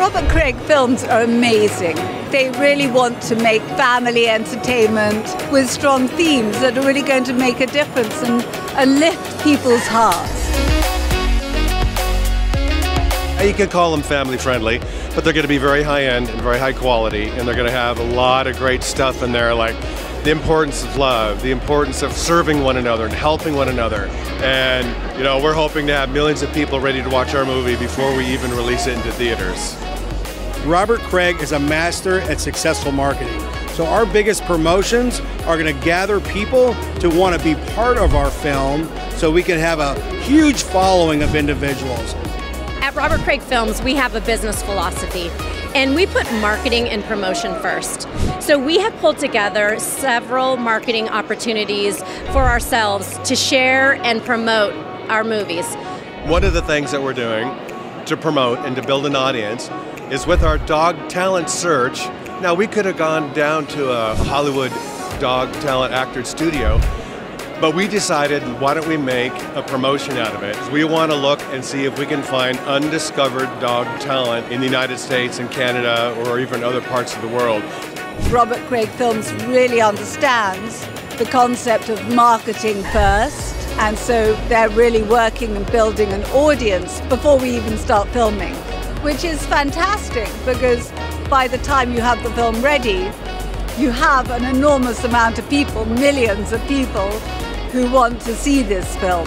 Robert Craig films are amazing. They really want to make family entertainment with strong themes that are really going to make a difference and, and lift people's hearts. You could call them family friendly, but they're going to be very high end and very high quality, and they're going to have a lot of great stuff in there like the importance of love, the importance of serving one another and helping one another. And, you know, we're hoping to have millions of people ready to watch our movie before we even release it into theaters. Robert Craig is a master at successful marketing. So our biggest promotions are going to gather people to want to be part of our film so we can have a huge following of individuals. At Robert Craig Films, we have a business philosophy and we put marketing and promotion first. So we have pulled together several marketing opportunities for ourselves to share and promote our movies. One of the things that we're doing to promote and to build an audience is with our dog talent search. Now, we could have gone down to a Hollywood dog talent actor studio, but we decided why don't we make a promotion out of it? We want to look and see if we can find undiscovered dog talent in the United States and Canada or even other parts of the world. Robert Craig Films really understands the concept of marketing first, and so they're really working and building an audience before we even start filming which is fantastic because by the time you have the film ready, you have an enormous amount of people, millions of people, who want to see this film.